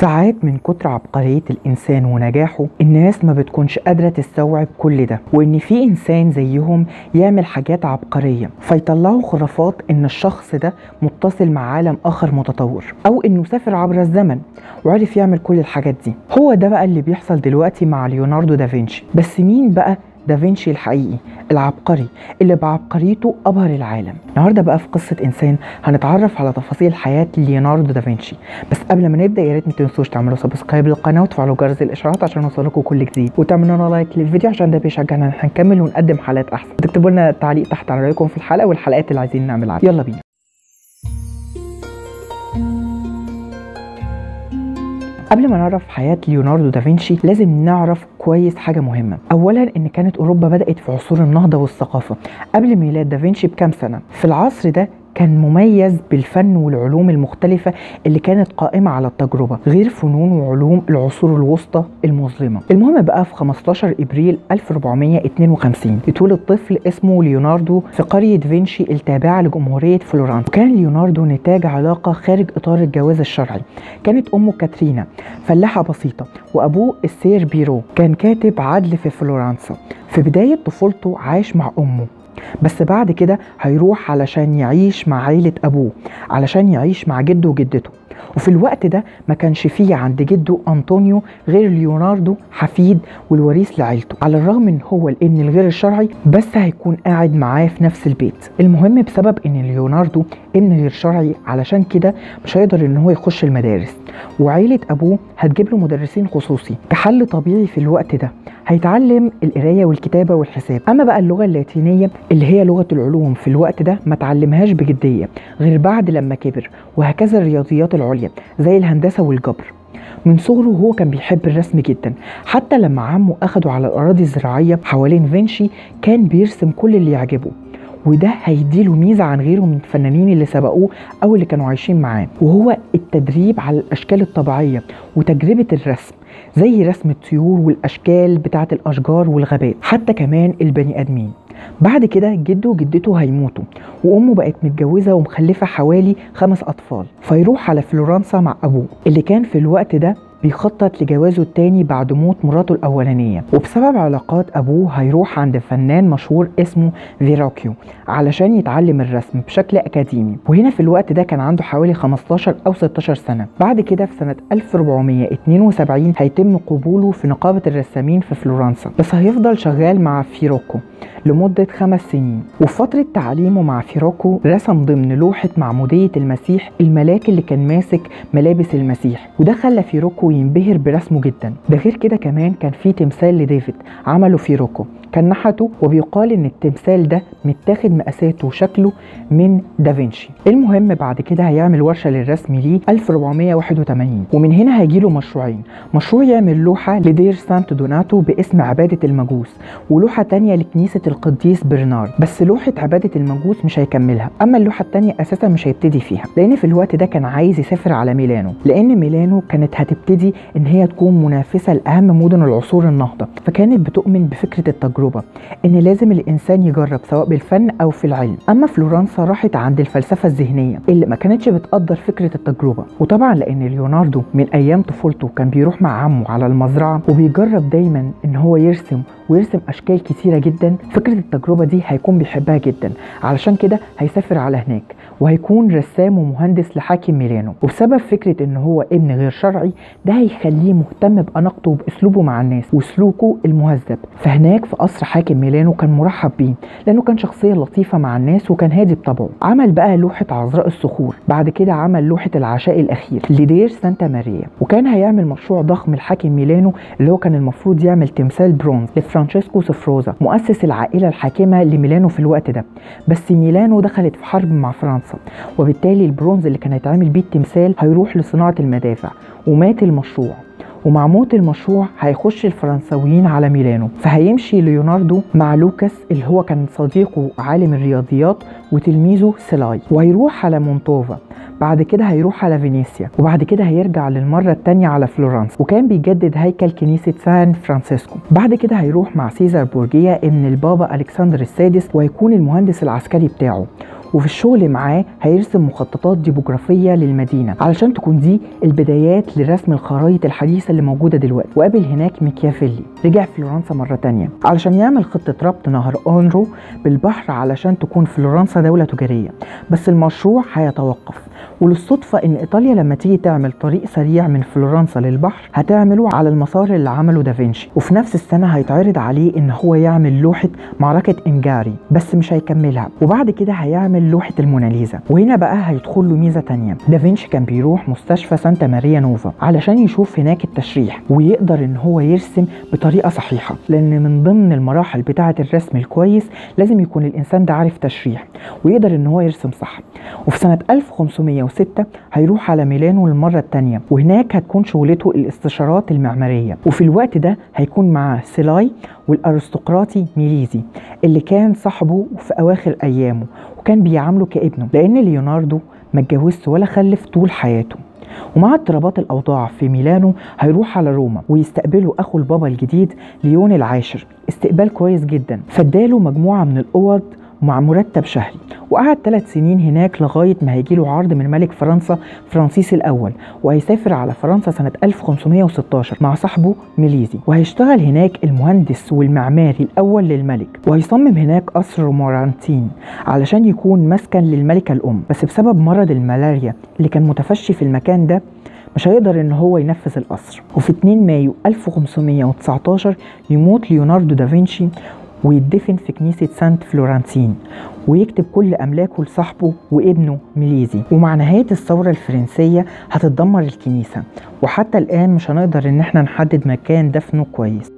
ساعات من كتر عبقرية الإنسان ونجاحه الناس ما بتكونش قادرة تستوعب كل ده وإن في إنسان زيهم يعمل حاجات عبقرية فيطلعوا خرافات إن الشخص ده متصل مع عالم آخر متطور أو إنه سافر عبر الزمن وعرف يعمل كل الحاجات دي. هو ده بقى اللي بيحصل دلوقتي مع ليوناردو دافنشي. بس مين بقى دافنشي الحقيقي العبقري اللي بعبقريته أبهر العالم. النهارده بقى في قصة إنسان هنتعرف على تفاصيل حياة ليوناردو دافنشي بس قبل ما نبدأ يا ريت ما تنسوش تعملوا subscribe للقناة وتفعلوا جرس الإشعارات عشان يوصلكم كل جديد. وتعملوا لنا like للفيديو عشان ده بيشجعنا إن إحنا نكمل ونقدم حلقات أحسن. تكتبوا لنا تعليق تحت عن رأيكم في الحلقة والحلقات اللي عايزين نعملها يلا بينا. قبل ما نعرف حياة ليوناردو دافنشي لازم نعرف كويس حاجة مهمة. أولا إن كانت أوروبا بدأت في عصور النهضة والثقافة. قبل ميلاد دافنشي بكام سنة؟ في العصر ده كان مميز بالفن والعلوم المختلفة اللي كانت قائمة على التجربة غير فنون وعلوم العصور الوسطى المظلمة. المهم بقى في 15 إبريل 1452 اتولد طفل اسمه ليوناردو في قرية فينشي التابعة لجمهورية فلورنسا. وكان ليوناردو نتاج علاقة خارج إطار الجواز الشرعي. كانت أمه كاترينا فلاحة بسيطة وأبوه السير بيرو. كان كاتب عدل في فلورنسا. في بداية طفولته عاش مع أمه. بس بعد كده هيروح علشان يعيش مع عيلة أبوه علشان يعيش مع جده وجدته. وفي الوقت ده ما كانش فيه عند جده أنطونيو غير ليوناردو حفيد والوريث لعيلته. على الرغم من هو الابن الغير الشرعي بس هيكون قاعد معاه في نفس البيت. المهم بسبب إن ليوناردو ابن غير شرعي علشان كده مش هيقدر إن هو يخش المدارس. وعيلة أبوه هتجيب له مدرسين خصوصي. كحل طبيعي في الوقت ده هيتعلم القراية والكتابة والحساب. أما بقى اللغة اللاتينية اللي هي لغة العلوم في الوقت ده ما اتعلمهاش بجدية غير بعد لما كبر وهكذا الرياضيات العليا زي الهندسة والجبر. من صغره هو كان بيحب الرسم جدا. حتى لما عمه أخده على الأراضي الزراعية حوالين فينشي كان بيرسم كل اللي يعجبه. وده هيديله ميزة عن غيره من الفنانين اللي سبقوه أو اللي كانوا عايشين معاه وهو التدريب على الأشكال الطبيعية وتجربة الرسم زي رسم الطيور والأشكال بتاعة الأشجار والغابات حتى كمان البني آدمين. بعد كده جده وجدته هيموتوا وأمه بقت متجوزة ومخلفة حوالي خمس أطفال فيروح على فلورنسا مع أبوه اللي كان في الوقت ده بيخطط لجوازه التاني بعد موت مراته الأولانية. وبسبب علاقات أبوه هيروح عند فنان مشهور اسمه فيراكيو علشان يتعلم الرسم بشكل أكاديمي. وهنا في الوقت ده كان عنده حوالي 15 أو 16 سنة. بعد كده في سنة 1472 هيتم قبوله في نقابة الرسامين في فلورنسا. بس هيفضل شغال مع فيروكو لمدة خمس سنين. وفي فترة تعليمه مع فيروكو رسم ضمن لوحة معمودية المسيح الملاك اللي كان ماسك ملابس المسيح. وده خلى فيروكو ينبهر برسمه جدا. ده غير كده كمان كان في تمثال لديفيد عمله فيروكو كان نحته وبيقال إن التمثال ده متاخد مقاساته وشكله من دافنشي. المهم بعد كده هيعمل ورشة للرسم ليه 1481 ومن هنا هيجيله مشروعين. مشروع يعمل لوحة لدير سانت دوناتو باسم عبادة المجوس ولوحة تانية لكنيسة القديس برنارد بس لوحة عبادة المجوس مش هيكملها أما اللوحة التانية أساسا مش هيبتدي فيها لأن في الوقت ده كان عايز يسافر على ميلانو. لأن ميلانو كانت هتبتدي إن هي تكون منافسة لأهم مدن العصور النهضة فكانت بتؤمن بفكرة التجربه التجربة إن لازم الإنسان يجرب سواء بالفن أو في العلم. أما فلورنسا راحت عند الفلسفة الذهنية اللي ما كانتش بتقدر فكرة التجربة. وطبعا لأن ليوناردو من أيام طفولته كان بيروح مع عمه على المزرعة وبيجرب دايما إن هو يرسم ويرسم أشكال كتيرة جدا. فكرة التجربة دي هيكون بيحبها جدا. علشان كده هيسافر على هناك وهيكون رسام ومهندس لحاكم ميلانو. وبسبب فكرة إن هو ابن غير شرعي ده هيخليه مهتم بأناقته وبأسلوبه مع الناس وسلوكه المهذب. فهناك في قصر حاكم ميلانو كان مرحب بيه لأنه كان شخصية لطيفة مع الناس وكان هادي بطبعه. عمل بقى لوحة عذراء الصخور بعد كده عمل لوحة العشاء الأخير لدير سانتا ماريا. وكان هيعمل مشروع ضخم لحاكم ميلانو اللي هو كان المفروض يعمل تمثال برونز فرانشيسكو سفروزا مؤسس العائلة الحاكمة لميلانو في الوقت ده. بس ميلانو دخلت في حرب مع فرنسا وبالتالي البرونز اللي كان هيتعمل بيه التمثال هيروح لصناعة المدافع ومات المشروع. ومع موت المشروع هيخش الفرنساويين على ميلانو. فهيمشي ليوناردو مع لوكاس اللي هو كان صديقه عالم الرياضيات وتلميذه سيلاي وهيروح على مونتوفا. بعد كده هيروح على فينيسيا. وبعد كده هيرجع للمرة التانية على فلورنس. وكان بيجدد هيكل كنيسة سان فرانسيسكو. بعد كده هيروح مع سيزار بورجيا ابن البابا ألكسندر السادس وهيكون المهندس العسكري بتاعه. وفي الشغل معاه هيرسم مخططات ديموغرافية للمدينة علشان تكون دي البدايات لرسم الخرائط الحديثة اللي موجودة دلوقتي. وقابل هناك ميكيافيلي رجع فلورنسا مرة تانية. علشان يعمل خطة ربط نهر أرنو بالبحر علشان تكون فلورنسا دولة تجارية. بس المشروع هيتوقف. وللصدفة إن إيطاليا لما تيجي تعمل طريق سريع من فلورنسا للبحر هتعمله على المسار اللي عمله دافنشي وفي نفس السنة هيتعرض عليه إن هو يعمل لوحة معركة أنجياري بس مش هيكملها. وبعد كده هيعمل لوحة الموناليزا. وهنا بقى هيدخل له ميزة تانية. دافنشي كان بيروح مستشفى سانتا ماريا نوفا علشان يشوف هناك التشريح ويقدر إن هو يرسم بطريقة صحيحة. لأن من ضمن المراحل بتاعة الرسم الكويس لازم يكون الإنسان ده عارف تشريح ويقدر إن هو يرسم صح. وفي سنة 1506 هيروح على ميلانو للمرة التانية وهناك هتكون شغلته الاستشارات المعمارية وفي الوقت ده هيكون معاه سيلاي والأرستقراطي ميليزي اللي كان صاحبه في أواخر أيامه وكان بيعامله كابنه لأن ليوناردو ما اتجوزش ولا خلف طول حياته. ومع اضطرابات الأوضاع في ميلانو هيروح على روما ويستقبله أخو البابا الجديد ليون العاشر استقبال كويس جدا فاداله مجموعة من الأوض مع مرتب شهري وقعد ثلاث سنين هناك لغاية ما هيجيله عرض من ملك فرنسا فرانسيس الأول وهيسافر على فرنسا سنة 1516 مع صاحبه ميليزي. وهيشتغل هناك المهندس والمعماري الأول للملك وهيصمم هناك قصر مورانتين علشان يكون مسكن للملكة الأم. بس بسبب مرض الملاريا اللي كان متفشي في المكان ده مش هيقدر إن هو ينفذ القصر. وفي 2 مايو 1519 يموت ليوناردو دافنشي ويدفن في كنيسة سانت فلورانتين ويكتب كل أملاكه لصاحبه وابنه ميليزي. ومع نهاية الثورة الفرنسية هتتدمر الكنيسة وحتى الآن مش هنقدر إن إحنا نحدد مكان دفنه كويس.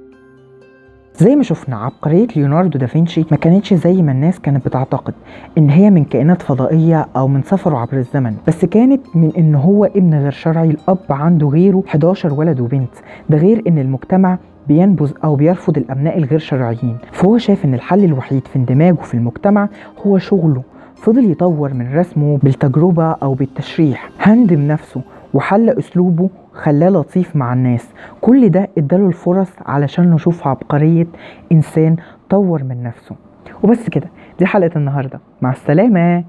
زي ما شفنا عبقرية ليوناردو دافنشي ما كانتش زي ما الناس كانت بتعتقد إن هي من كائنات فضائية أو من سفره عبر الزمن بس كانت من إن هو ابن غير شرعي الأب عنده غيره 11 ولد وبنت ده غير إن المجتمع بينبذ أو بيرفض الأبناء الغير شرعيين فهو شايف إن الحل الوحيد في اندماجه في المجتمع هو شغله فضل يطور من رسمه بالتجربة أو بالتشريح هندم نفسه وحل أسلوبه خلاه لطيف مع الناس. كل ده اداله الفرص علشان نشوف عبقرية إنسان طور من نفسه. وبس كده دي حلقة النهاردة. مع السلامة.